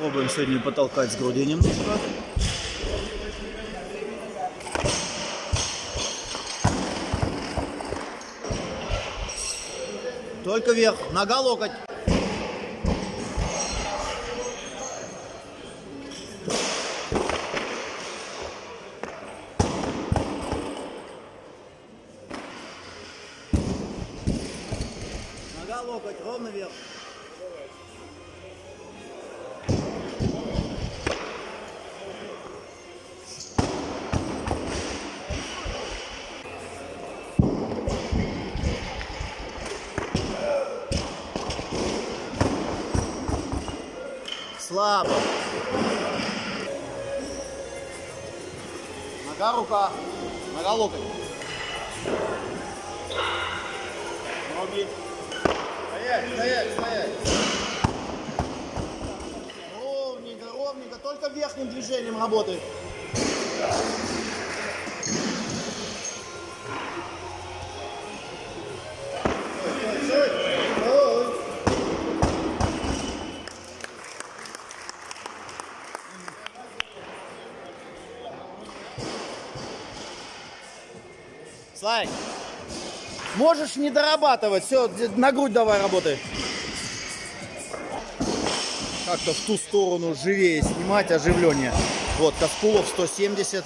Попробуем сегодня потолкать с груди немножко. Только вверх. Нога, локоть. Нога, локоть. Ровно вверх. Слабо. Нога, рука. Нога, локоть. Ноги. Стоять, стоять, стоять. Ровненько, ровненько. Только верхним движением работай. Слайк, можешь не дорабатывать, все, на грудь давай работай. Как-то в ту сторону живее снимать, оживление. Вот, Каскулов 170.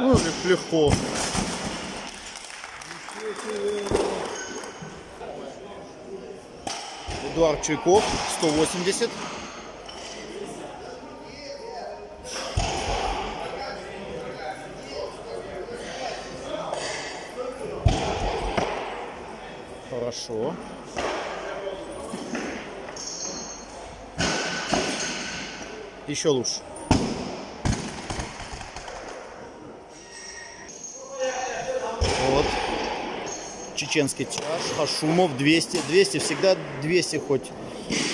Ну, лег- легко. Эдуард Чуйков 180. Хорошо. Еще лучше. Вот. Чеченский тяж. Хашумов 200. 200 всегда 200 хоть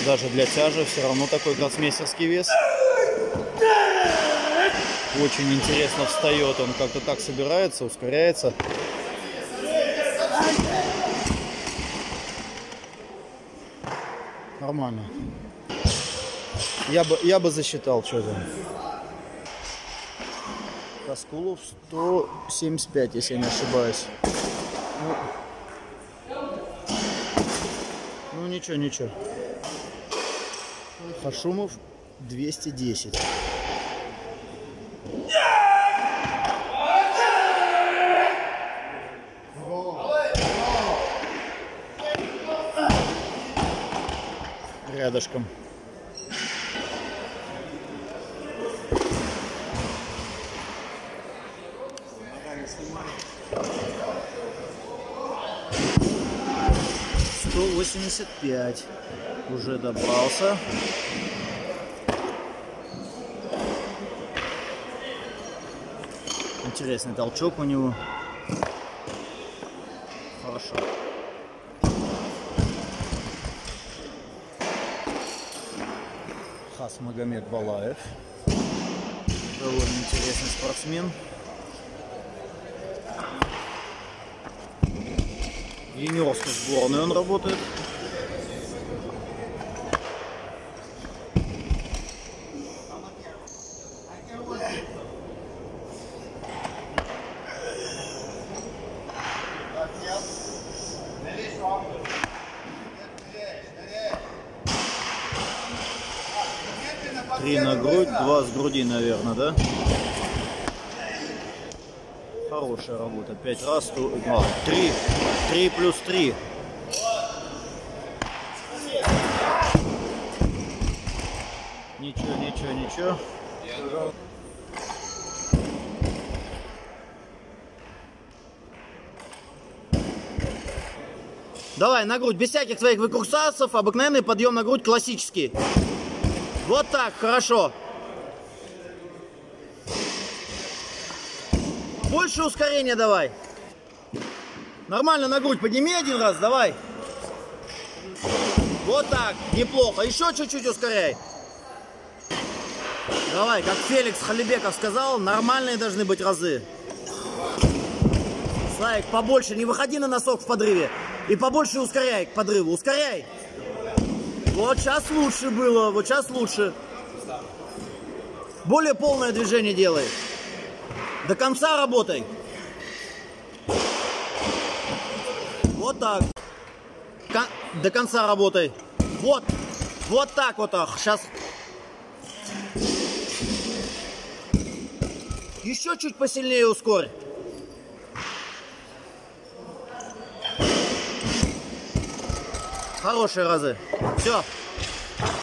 даже для тяжа. Все равно такой гроссмейстерский вес. Очень интересно встает он. Как-то так собирается, ускоряется. Нормально. Я бы, я бы засчитал, что там. Каскулов 175, если я не ошибаюсь. Ну, ну ничего, ничего. Хашумов 210. Рядышком. Сто восемьдесят пять. Уже добрался. Интересный толчок у него. Хорошо. Хас Магомед Балаев. Довольно интересный спортсмен. В юниорской сборной он работает. Три на грудь, два с груди, наверное, да? Хорошая работа. Пять раз, то, а, три, три плюс три. Ничего, ничего, ничего. Давай, на грудь, без всяких своих выкрусасов, обыкновенный подъем на грудь классический. Вот так, хорошо. Больше ускорения давай. Нормально на грудь подними один раз, давай. Вот так, неплохо. Еще чуть-чуть ускоряй. Давай, как Феликс Халибеков сказал, нормальные должны быть разы. Слайк, побольше, не выходи на носок в подрыве. И побольше ускоряй к подрыву. Ускоряй. Вот сейчас лучше было. Вот сейчас лучше. Более полное движение делай. До конца работай. Вот так. Кон- До конца работай. Вот. Вот так вот. Сейчас. Еще чуть посильнее ускорь. Хорошие разы. Все.